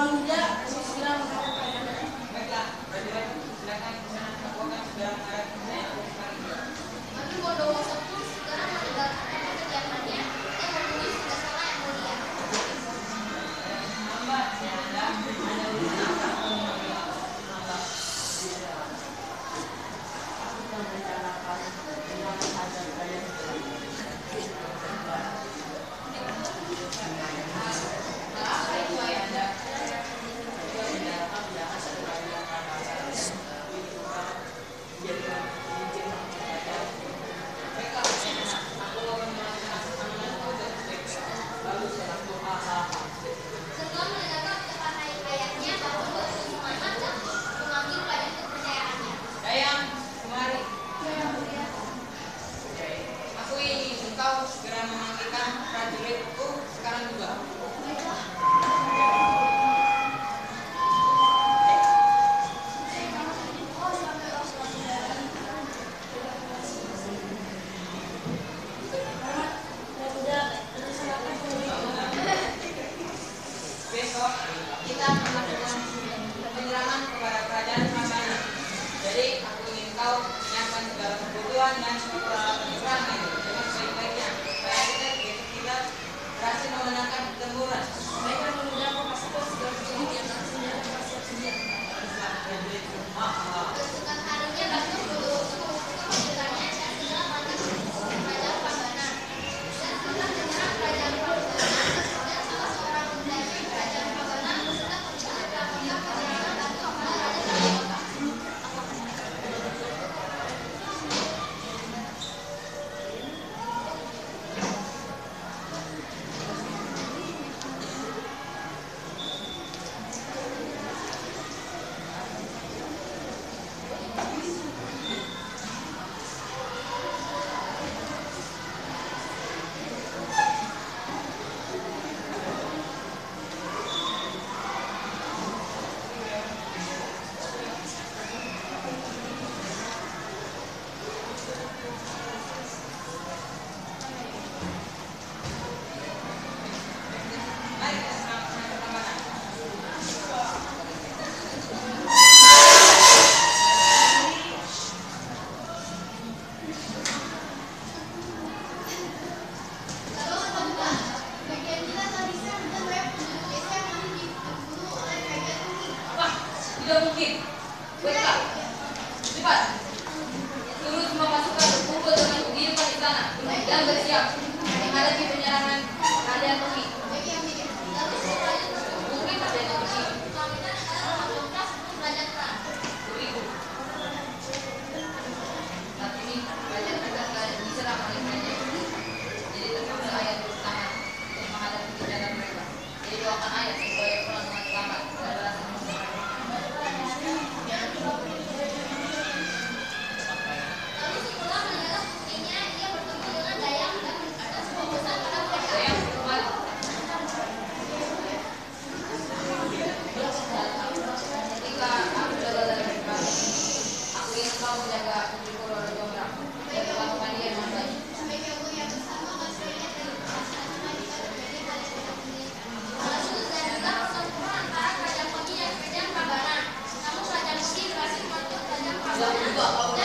one day. 只要一个，好。